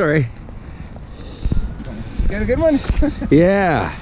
sorry. You got a good one? yeah.